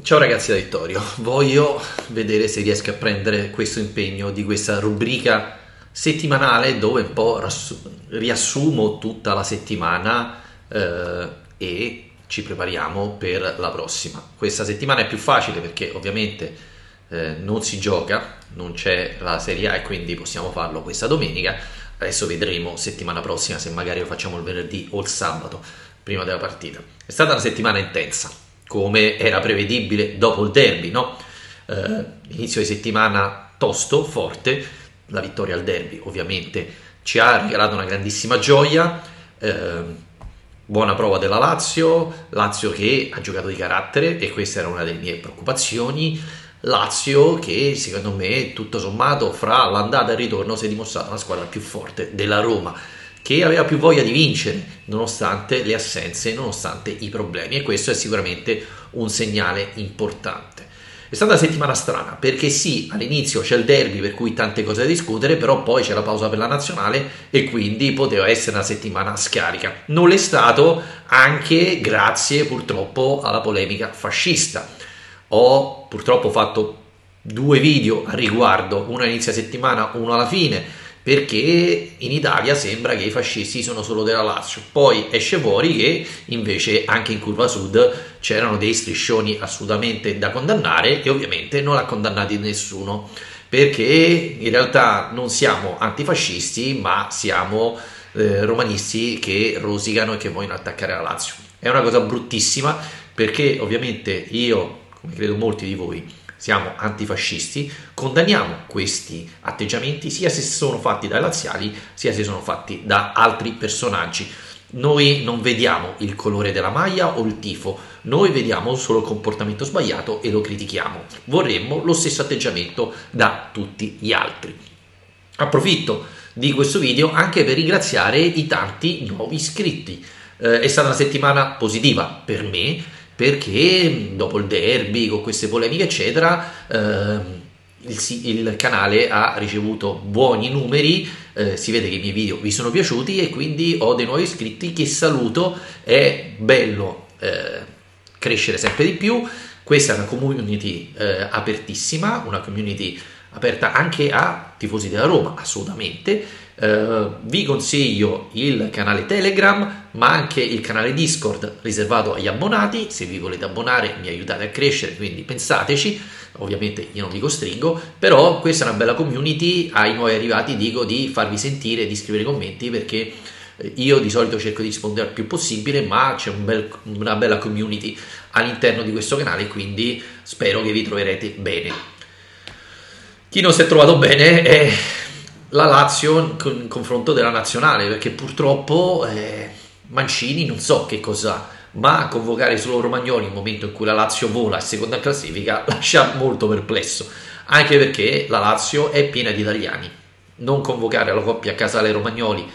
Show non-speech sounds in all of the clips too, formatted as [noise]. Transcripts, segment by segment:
Ciao ragazzi da Vittorio, voglio vedere se riesco a prendere questo impegno di questa rubrica settimanale dove un po' riassumo tutta la settimana eh, e ci prepariamo per la prossima. Questa settimana è più facile perché ovviamente eh, non si gioca, non c'è la Serie A e quindi possiamo farlo questa domenica. Adesso vedremo settimana prossima se magari lo facciamo il venerdì o il sabato prima della partita. È stata una settimana intensa come era prevedibile dopo il derby, no? eh, inizio di settimana tosto, forte, la vittoria al derby ovviamente ci ha regalato una grandissima gioia, eh, buona prova della Lazio, Lazio che ha giocato di carattere e questa era una delle mie preoccupazioni, Lazio che secondo me tutto sommato fra l'andata e il ritorno si è dimostrata una squadra più forte della Roma che aveva più voglia di vincere nonostante le assenze, nonostante i problemi e questo è sicuramente un segnale importante. È stata una settimana strana perché sì, all'inizio c'è il derby per cui tante cose da discutere, però poi c'è la pausa per la nazionale e quindi poteva essere una settimana scarica. Non l'è stato anche grazie purtroppo alla polemica fascista. Ho purtroppo fatto due video a riguardo, uno all'inizio settimana, uno alla fine perché in Italia sembra che i fascisti sono solo della Lazio, poi esce fuori che invece anche in Curva Sud c'erano dei striscioni assolutamente da condannare e ovviamente non ha condannati nessuno, perché in realtà non siamo antifascisti ma siamo eh, romanisti che rosicano e che vogliono attaccare la Lazio. È una cosa bruttissima perché ovviamente io, come credo molti di voi, siamo antifascisti, condanniamo questi atteggiamenti sia se sono fatti dai laziali sia se sono fatti da altri personaggi. Noi non vediamo il colore della maglia o il tifo, noi vediamo solo il comportamento sbagliato e lo critichiamo. Vorremmo lo stesso atteggiamento da tutti gli altri. Approfitto di questo video anche per ringraziare i tanti nuovi iscritti. Eh, è stata una settimana positiva per me perché dopo il derby, con queste polemiche, eccetera, eh, il, il, canale ha ricevuto buoni numeri, eh, si vede che i miei video vi sono piaciuti e quindi ho dei nuovi iscritti che saluto, è bello eh, crescere sempre di più, questa è una community eh, apertissima, una community aperta anche a tifosi della Roma, assolutamente, Uh, vi consiglio il canale Telegram, ma anche il canale Discord riservato agli abbonati. Se vi volete abbonare, mi aiutate a crescere, quindi pensateci. Ovviamente io non vi costringo, però questa è una bella community. Ai nuovi arrivati dico di farvi sentire, di scrivere commenti perché eh, io di solito cerco di rispondere al più possibile, ma c'è un bel, una bella community all'interno di questo canale, quindi spero che vi troverete bene. Chi non si è trovato bene è la Lazio in confronto della nazionale, perché purtroppo eh, Mancini non so che cosa, ma convocare solo Romagnoli nel momento in cui la Lazio vola a seconda classifica [laughs] lascia molto perplesso, anche perché la Lazio è piena di italiani. Non convocare la coppia Casale-Romagnoli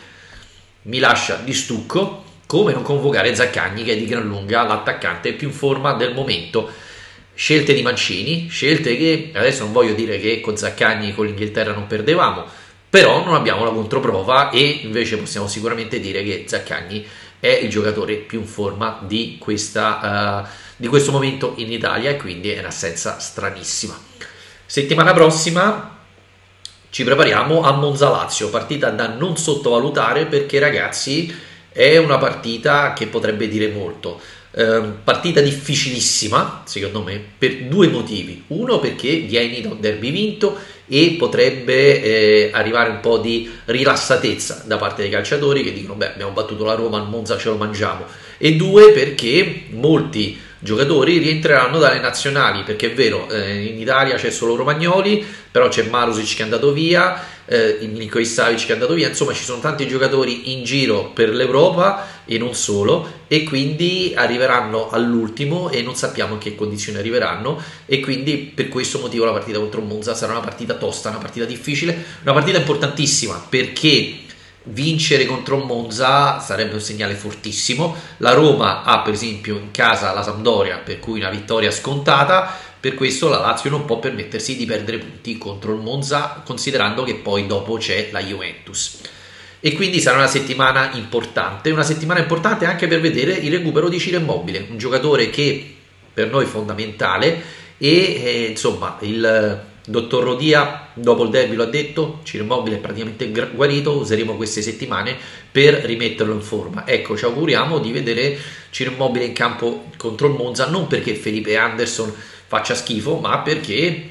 mi lascia di stucco, come non convocare Zaccagni che è di gran lunga l'attaccante più in forma del momento. Scelte di Mancini, scelte che adesso non voglio dire che con Zaccagni con l'Inghilterra non perdevamo, però non abbiamo la controprova e invece possiamo sicuramente dire che Zaccagni è il giocatore più in forma di, questa, uh, di questo momento in Italia e quindi è un'assenza stranissima. Settimana prossima ci prepariamo a Monza Lazio, partita da non sottovalutare perché ragazzi è una partita che potrebbe dire molto. Eh, partita difficilissima, secondo me, per due motivi. Uno perché vieni da un derby vinto e potrebbe eh, arrivare un po' di rilassatezza da parte dei calciatori che dicono beh abbiamo battuto la Roma, al Monza ce lo mangiamo. E due perché molti giocatori rientreranno dalle nazionali perché è vero eh, in Italia c'è solo Romagnoli però c'è Marusic che è andato via eh, Niko Savic che è andato via insomma ci sono tanti giocatori in giro per l'Europa e non solo e quindi arriveranno all'ultimo e non sappiamo in che condizioni arriveranno e quindi per questo motivo la partita contro Monza sarà una partita tosta una partita difficile una partita importantissima perché vincere contro Monza sarebbe un segnale fortissimo. La Roma ha per esempio in casa la Sampdoria, per cui una vittoria scontata. Per questo la Lazio non può permettersi di perdere punti contro il Monza, considerando che poi dopo c'è la Juventus. E quindi sarà una settimana importante, una settimana importante anche per vedere il recupero di Ciro Immobile, un giocatore che per noi fondamentale e eh, insomma il dottor Rodia dopo il derby lo ha detto, Ciro Immobile è praticamente guarito, useremo queste settimane per rimetterlo in forma. Ecco, ci auguriamo di vedere Ciro Immobile in campo contro il Monza, non perché Felipe Anderson faccia schifo, ma perché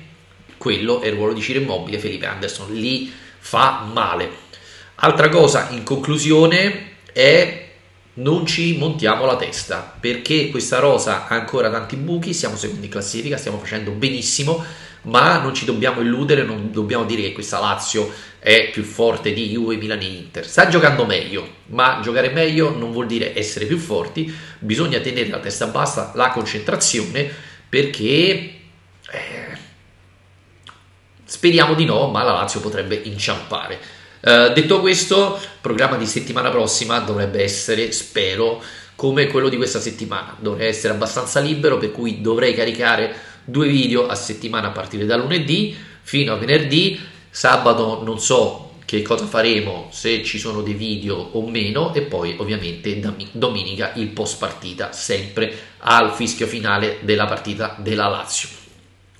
quello è il ruolo di Ciro Immobile, Felipe Anderson lì fa male. Altra cosa in conclusione è non ci montiamo la testa perché questa rosa ha ancora tanti buchi, siamo secondi in classifica, stiamo facendo benissimo, ma non ci dobbiamo illudere, non dobbiamo dire che questa Lazio è più forte di Juve, Milan e Inter. Sta giocando meglio, ma giocare meglio non vuol dire essere più forti, bisogna tenere la testa bassa, la concentrazione perché eh, speriamo di no, ma la Lazio potrebbe inciampare. Uh, detto questo, il programma di settimana prossima dovrebbe essere, spero, come quello di questa settimana. Dovrei essere abbastanza libero, per cui dovrei caricare due video a settimana a partire da lunedì fino a venerdì. Sabato non so che cosa faremo, se ci sono dei video o meno, e poi ovviamente domenica il post partita, sempre al fischio finale della partita della Lazio.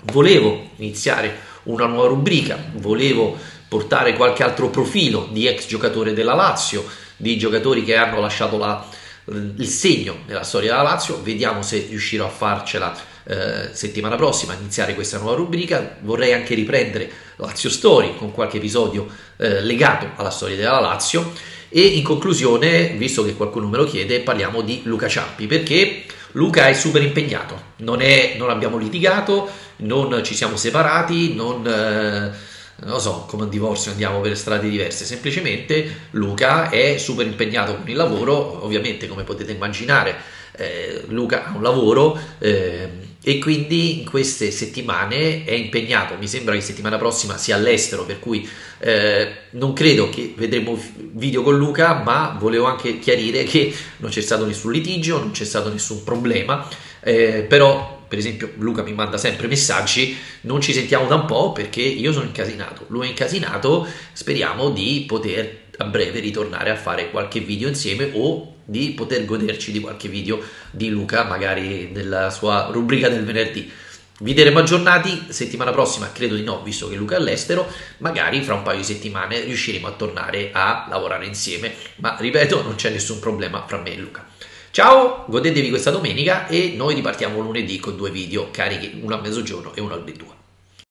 Volevo iniziare una nuova rubrica, volevo portare qualche altro profilo di ex giocatore della Lazio, di giocatori che hanno lasciato la, il segno nella storia della Lazio. Vediamo se riuscirò a farcela eh, settimana prossima, iniziare questa nuova rubrica. Vorrei anche riprendere Lazio Story con qualche episodio eh, legato alla storia della Lazio. E in conclusione, visto che qualcuno me lo chiede, parliamo di Luca Ciampi perché Luca è super impegnato, non, è, non abbiamo litigato, non ci siamo separati, non. Eh, non lo so, come un divorzio andiamo per strade diverse, semplicemente Luca è super impegnato con il lavoro, ovviamente come potete immaginare eh, Luca ha un lavoro eh, e quindi in queste settimane è impegnato, mi sembra che settimana prossima sia all'estero, per cui eh, non credo che vedremo video con Luca, ma volevo anche chiarire che non c'è stato nessun litigio, non c'è stato nessun problema, eh, però per esempio Luca mi manda sempre messaggi, non ci sentiamo da un po' perché io sono incasinato, lui è incasinato, speriamo di poter a breve ritornare a fare qualche video insieme o di poter goderci di qualche video di Luca, magari nella sua rubrica del venerdì. Vi daremo aggiornati settimana prossima, credo di no, visto che Luca è all'estero, magari fra un paio di settimane riusciremo a tornare a lavorare insieme, ma ripeto, non c'è nessun problema fra me e Luca. Ciao, godetevi questa domenica e noi ripartiamo lunedì con due video carichi, uno a mezzogiorno e uno alle 2.